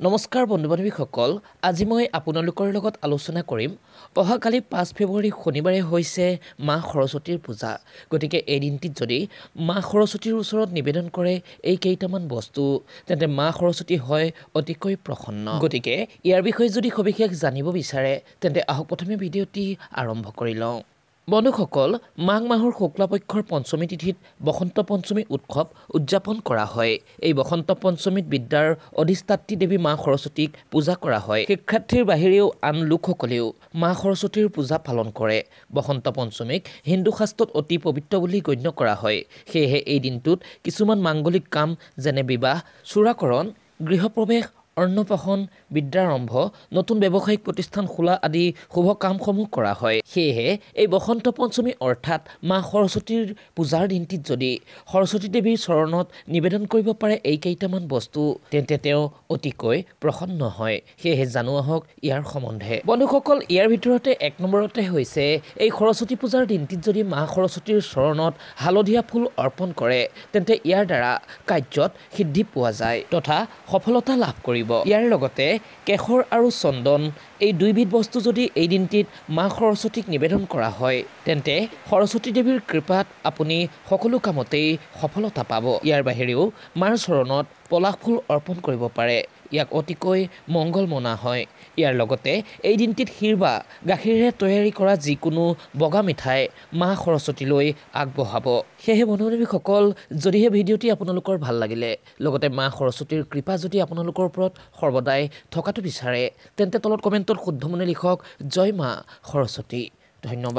নমস্কাৰ বন্ধু বান্ধৱীসকল আজি মই আপোনালোকৰ লগত আলোচনা কৰিম। অহাকালি পাঁচ ফেব্ৰুৱাৰী শনিবাৰে হৈছে মা সৰস্বতীৰ পূজা। গতিকে এই দিনটিত যদি মা সৰস্বতীৰ ওচৰত নিবেদন কৰে এই কেইটামান বস্তু তেন্তে মা সৰস্বতী হয় অতিকৈ প্ৰসন্ন। গতিকে ইয়াৰ বিষয়ে যদি সবিশেষ জানিব বিচাৰে তেন্তে আহক প্ৰথমে ভিডিঅ'টি আৰম্ভ কৰি লওঁ। বন্ধুসকল মাঘ মাহৰ শুক্লপক্ষৰ পঞ্চমী তিথিত বসন্ত পঞ্চমী উৎসৱ উদযাপন কৰা হয়। এই বসন্ত পঞ্চমীত বিদ্যাৰ অধিষ্ঠাত্ৰী দেৱী মা সৰস্বতীক পূজা কৰা হয়। শিক্ষাৰ্থীৰ বাহিৰেও আন লোকসকলেও মা সৰস্বতীৰ পূজা পালন কৰে। বসন্ত পঞ্চমীক হিন্দু শাস্ত্ৰত অতি পবিত্ৰ বুলি গণ্য কৰা হয়। সেয়েহে এই দিনটোত কিছুমান মাংগলিক কাম যেনে বিবাহ চূড়াকৰণ গৃহপ্ৰৱেশ অন্নপ্ৰাশন বিদ্যাৰম্ভ নতুন ব্যৱসায়িক প্ৰতিষ্ঠান খোলা আদি শুভ কামসমূহ কৰা হয়। সেয়েহে এই বসন্ত পঞ্চমী অৰ্থাৎ মা সৰস্বতীৰ পূজাৰ দিনটিত যদি সৰস্বতী দেৱীৰ চৰণত নিবেদন কৰিব পাৰে এই কেইটামান বস্তু তেন্তে তেওঁ অতিকৈ প্ৰসন্ন হয়। সেয়েহে জানো আহক ইয়াৰ সম্বন্ধে। বন্ধুসকল ইয়াৰ ভিতৰতে এক নম্বৰতে হৈছে এই সৰস্বতী পূজাৰ দিনটিত যদি মা সৰস্বতীৰ চৰণত হালধীয়া ফুল অৰ্পণ কৰে তেন্তে ইয়াৰ দ্বাৰা কাৰ্যত সিদ্ধি পোৱা যায় তথা সফলতা লাভ কৰিব। ইয়াৰ লগতে কেশৰ আৰু চন্দন এই দুইবিধ বস্তু যদি এই দিনটিত মা সৰস্বতীক নিবেদন কৰা হয় তেন্তে সৰস্বতী দেৱীৰ কৃপাত আপুনি সকলো কামতেই সফলতা পাব। ইয়াৰ বাহিৰেও মাৰ চৰণত পলাশ ফুল অৰ্পণ কৰিব পাৰে। ইয়াক অতিকৈ মংগল মনা হয়। ইয়াৰ লগতে এই দিনটিত ক্ষীৰ বা গাখীৰেৰে তৈয়াৰী কৰা যিকোনো বগা মিঠাই মা সৰস্বতীলৈ আগবঢ়াব। সেয়েহে বন্ধু বান্ধৱীসকল যদিহে ভিডিঅ'টি আপোনালোকৰ ভাল লাগিলে লগতে মা সৰস্বতীৰ কৃপা যদি আপোনালোকৰ ওপৰত সৰ্বদাই থকাটো বিচাৰে তেন্তে তলত কমেণ্টত শুদ্ধ মনে লিখক জয় মা সৰস্বতী ধন্যবাদ।